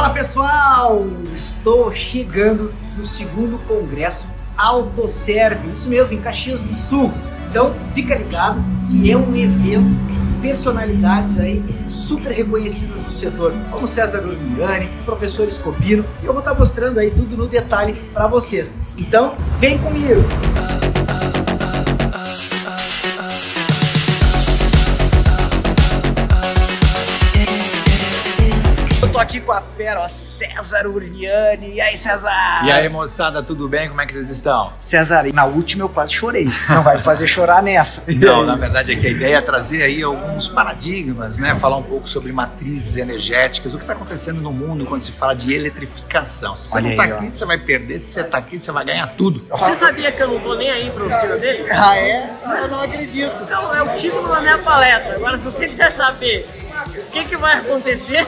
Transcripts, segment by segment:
Fala pessoal! Estou chegando no segundo congresso Autoserve, isso mesmo, em Caxias do Sul. Então fica ligado que é um evento personalidades aí super reconhecidas do setor, como César Urmiani, professor Escopino, e eu vou estar mostrando aí tudo no detalhe para vocês. Então, vem comigo! Aqui com a fera, ó, César Urniani. E aí, César? E aí, moçada, tudo bem? Como é que vocês estão? César, na última eu quase chorei. Não vai me fazer chorar nessa. Não, na verdade é que a ideia é trazer aí alguns paradigmas, né? Falar um pouco sobre matrizes energéticas, o que está acontecendo no mundo quando se fala de eletrificação. Se você Olha não tá aí, ó. aqui, você vai perder. Se você tá aqui, você vai ganhar tudo. Você sabia que eu não tô nem aí pra oficina deles? Ah, é? Eu não acredito. Então é o título da minha palestra. Agora, se você quiser saber o que, que vai acontecer,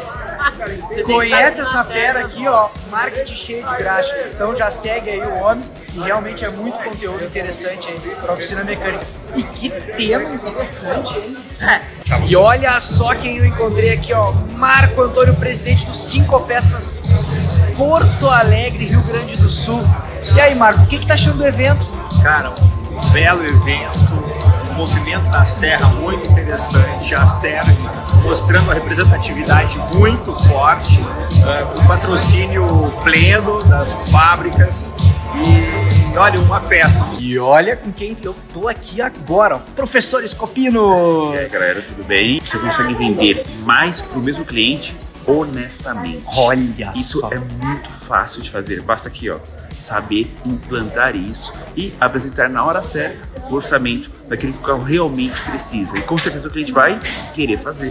Conhece essa fera aqui, ó, marketing cheio de graxa. Então já segue aí o homem e realmente é muito conteúdo interessante aí pra oficina mecânica. E que tema interessante, hein? E olha só quem eu encontrei aqui, ó, Marco Antônio, presidente do Cinco Peças Porto Alegre, Rio Grande do Sul. E aí, Marco, o que, que tá achando do evento? Cara, um belo evento, um movimento na Serra muito interessante, a Serra mostrando uma representatividade muito forte, eh, com patrocínio pleno das fábricas e olha, uma festa. E olha com quem eu tô aqui agora, professor Escopino. E aí, galera, tudo bem? Você consegue vender mais para o mesmo cliente honestamente. Olha Isso só. é muito fácil de fazer. Basta aqui, ó, saber implantar isso e apresentar na hora certa o orçamento daquilo que o carro realmente precisa. E com certeza o cliente vai querer fazer.